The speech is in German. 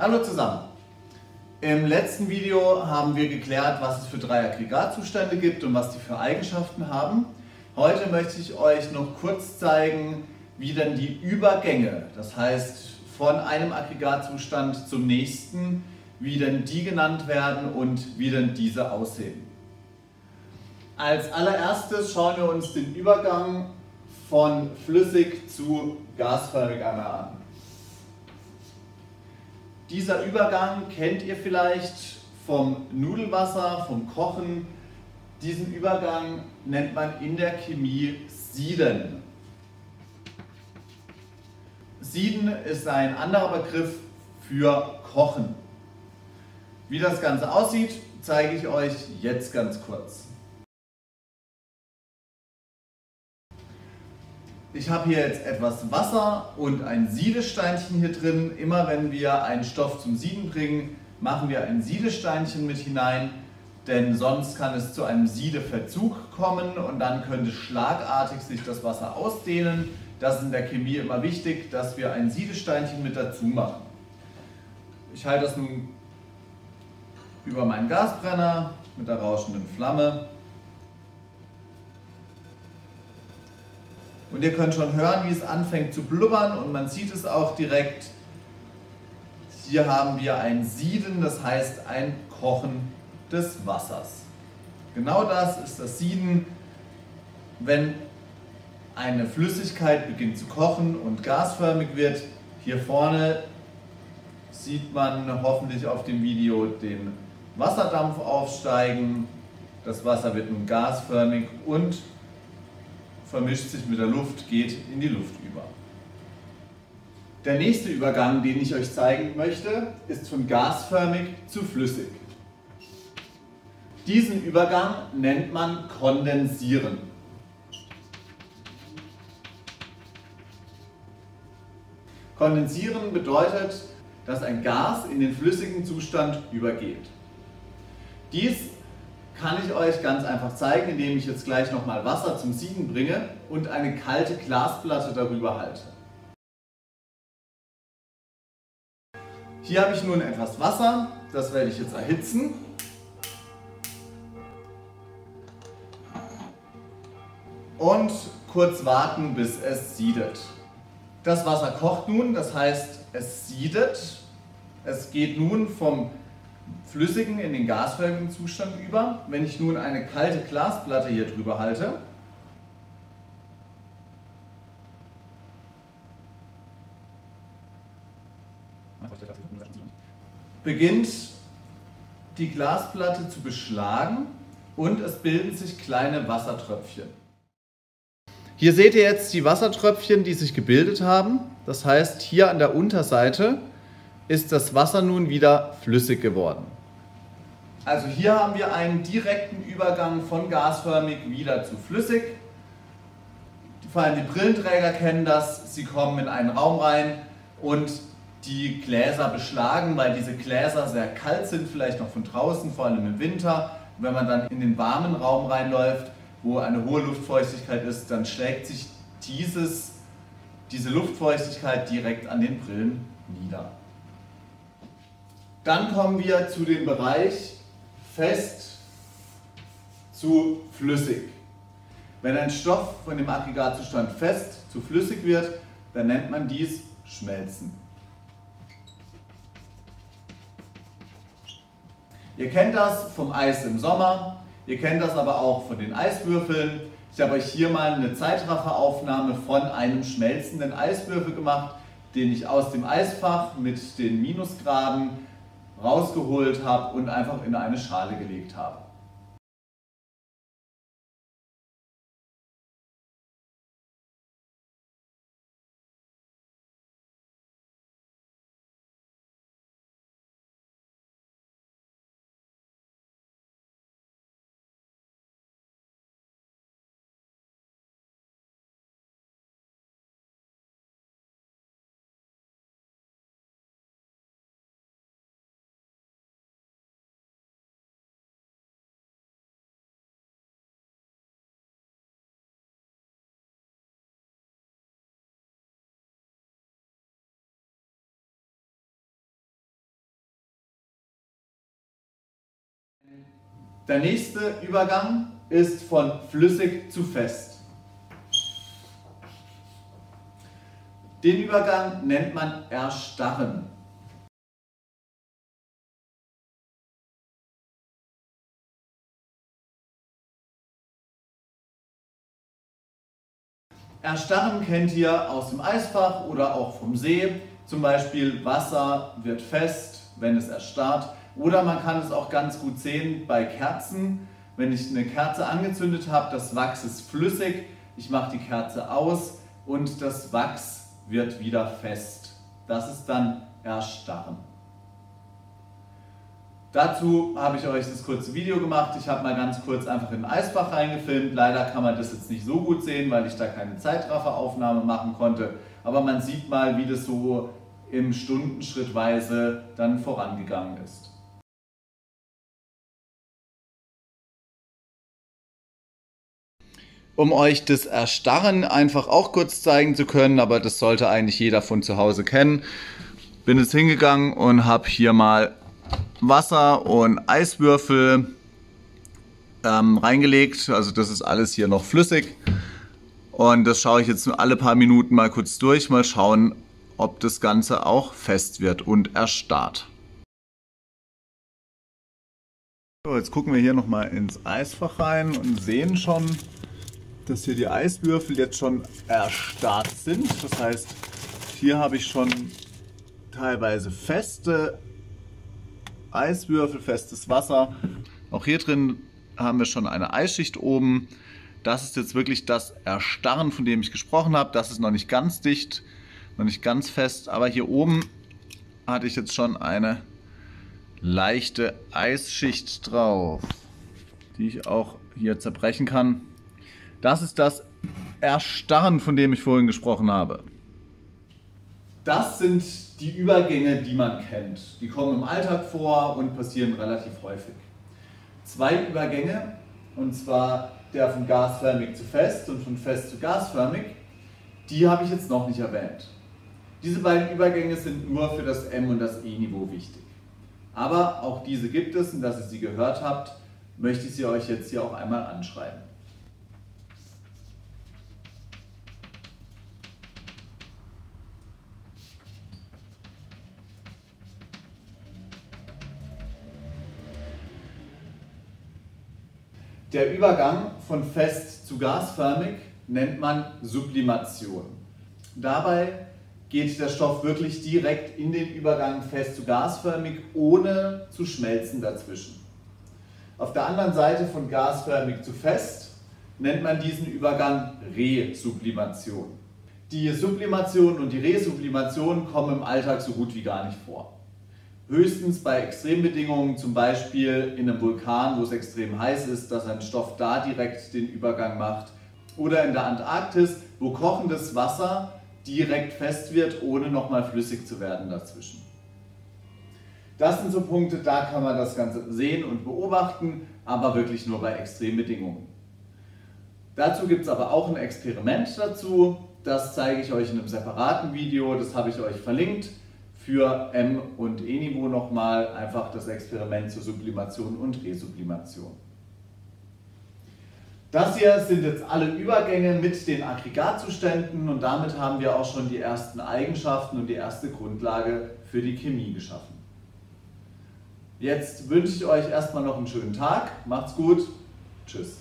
Hallo zusammen! Im letzten Video haben wir geklärt, was es für drei Aggregatzustände gibt und was die für Eigenschaften haben. Heute möchte ich euch noch kurz zeigen, wie dann die Übergänge, das heißt von einem Aggregatzustand zum nächsten, wie denn die genannt werden und wie denn diese aussehen. Als allererstes schauen wir uns den Übergang von flüssig zu gasförmig einmal an. Dieser Übergang kennt ihr vielleicht vom Nudelwasser, vom Kochen. Diesen Übergang nennt man in der Chemie Sieden. Sieden ist ein anderer Begriff für Kochen. Wie das Ganze aussieht, zeige ich euch jetzt ganz kurz. Ich habe hier jetzt etwas Wasser und ein Siedesteinchen hier drin. Immer wenn wir einen Stoff zum Sieden bringen, machen wir ein Siedesteinchen mit hinein, denn sonst kann es zu einem Siedeverzug kommen und dann könnte schlagartig sich das Wasser ausdehnen. Das ist in der Chemie immer wichtig, dass wir ein Siedesteinchen mit dazu machen. Ich halte das nun über meinen Gasbrenner mit der rauschenden Flamme Und ihr könnt schon hören, wie es anfängt zu blubbern und man sieht es auch direkt. Hier haben wir ein Sieden, das heißt ein Kochen des Wassers. Genau das ist das Sieden, wenn eine Flüssigkeit beginnt zu kochen und gasförmig wird. Hier vorne sieht man hoffentlich auf dem Video den Wasserdampf aufsteigen. Das Wasser wird nun gasförmig und vermischt sich mit der Luft, geht in die Luft über. Der nächste Übergang, den ich euch zeigen möchte, ist von gasförmig zu flüssig. Diesen Übergang nennt man Kondensieren. Kondensieren bedeutet, dass ein Gas in den flüssigen Zustand übergeht. Dies kann ich euch ganz einfach zeigen, indem ich jetzt gleich nochmal Wasser zum Sieden bringe und eine kalte Glasplatte darüber halte. Hier habe ich nun etwas Wasser, das werde ich jetzt erhitzen. Und kurz warten, bis es siedet. Das Wasser kocht nun, das heißt, es siedet. Es geht nun vom flüssigen in den gasförmigen Zustand über. Wenn ich nun eine kalte Glasplatte hier drüber halte, beginnt die Glasplatte zu beschlagen und es bilden sich kleine Wassertröpfchen. Hier seht ihr jetzt die Wassertröpfchen, die sich gebildet haben. Das heißt, hier an der Unterseite ist das Wasser nun wieder flüssig geworden. Also hier haben wir einen direkten Übergang von gasförmig wieder zu flüssig. Vor allem die Brillenträger kennen das. Sie kommen in einen Raum rein und die Gläser beschlagen, weil diese Gläser sehr kalt sind, vielleicht noch von draußen, vor allem im Winter. wenn man dann in den warmen Raum reinläuft, wo eine hohe Luftfeuchtigkeit ist, dann schlägt sich dieses, diese Luftfeuchtigkeit direkt an den Brillen nieder. Dann kommen wir zu dem Bereich fest zu flüssig. Wenn ein Stoff von dem Aggregatzustand fest zu flüssig wird, dann nennt man dies Schmelzen. Ihr kennt das vom Eis im Sommer, ihr kennt das aber auch von den Eiswürfeln. Ich habe euch hier mal eine Zeitrafferaufnahme von einem schmelzenden Eiswürfel gemacht, den ich aus dem Eisfach mit den Minusgraden rausgeholt habe und einfach in eine Schale gelegt habe. Der nächste Übergang ist von flüssig zu fest. Den Übergang nennt man Erstarren. Erstarren kennt ihr aus dem Eisfach oder auch vom See. Zum Beispiel Wasser wird fest, wenn es erstarrt. Oder man kann es auch ganz gut sehen bei Kerzen. Wenn ich eine Kerze angezündet habe, das Wachs ist flüssig. Ich mache die Kerze aus und das Wachs wird wieder fest. Das ist dann Erstarren. Dazu habe ich euch das kurze Video gemacht. Ich habe mal ganz kurz einfach in den Eisbach reingefilmt. Leider kann man das jetzt nicht so gut sehen, weil ich da keine Zeitrafferaufnahme machen konnte. Aber man sieht mal, wie das so im Stundenschrittweise dann vorangegangen ist. Um euch das Erstarren einfach auch kurz zeigen zu können, aber das sollte eigentlich jeder von zu Hause kennen, bin jetzt hingegangen und habe hier mal Wasser und Eiswürfel ähm, reingelegt. Also das ist alles hier noch flüssig. Und das schaue ich jetzt alle paar Minuten mal kurz durch, mal schauen, ob das Ganze auch fest wird und erstarrt. So, jetzt gucken wir hier nochmal ins Eisfach rein und sehen schon, dass hier die Eiswürfel jetzt schon erstarrt sind. Das heißt, hier habe ich schon teilweise feste Eiswürfel, festes Wasser. Auch hier drin haben wir schon eine Eisschicht oben. Das ist jetzt wirklich das Erstarren, von dem ich gesprochen habe. Das ist noch nicht ganz dicht, noch nicht ganz fest. Aber hier oben hatte ich jetzt schon eine leichte Eisschicht drauf, die ich auch hier zerbrechen kann. Das ist das Erstarren, von dem ich vorhin gesprochen habe. Das sind die Übergänge, die man kennt. Die kommen im Alltag vor und passieren relativ häufig. Zwei Übergänge, und zwar der von gasförmig zu fest und von fest zu gasförmig, die habe ich jetzt noch nicht erwähnt. Diese beiden Übergänge sind nur für das M- und das E-Niveau wichtig. Aber auch diese gibt es und dass ihr sie gehört habt, möchte ich sie euch jetzt hier auch einmal anschreiben. Der Übergang von fest zu gasförmig nennt man Sublimation. Dabei geht der Stoff wirklich direkt in den Übergang fest zu gasförmig, ohne zu schmelzen dazwischen. Auf der anderen Seite von gasförmig zu fest nennt man diesen Übergang Resublimation. Die Sublimation und die Resublimation kommen im Alltag so gut wie gar nicht vor höchstens bei Extrembedingungen, zum Beispiel in einem Vulkan, wo es extrem heiß ist, dass ein Stoff da direkt den Übergang macht. Oder in der Antarktis, wo kochendes Wasser direkt fest wird, ohne nochmal flüssig zu werden dazwischen. Das sind so Punkte, da kann man das Ganze sehen und beobachten, aber wirklich nur bei Extrembedingungen. Dazu gibt es aber auch ein Experiment dazu, das zeige ich euch in einem separaten Video, das habe ich euch verlinkt für M- und E-Niveau nochmal einfach das Experiment zur Sublimation und Resublimation. Das hier sind jetzt alle Übergänge mit den Aggregatzuständen und damit haben wir auch schon die ersten Eigenschaften und die erste Grundlage für die Chemie geschaffen. Jetzt wünsche ich euch erstmal noch einen schönen Tag, macht's gut, tschüss.